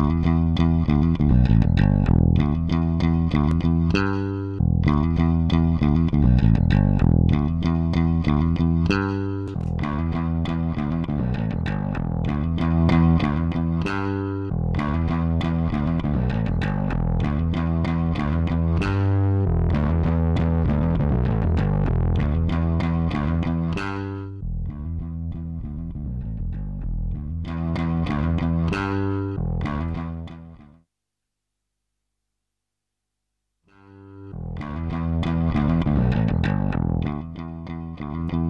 Bye.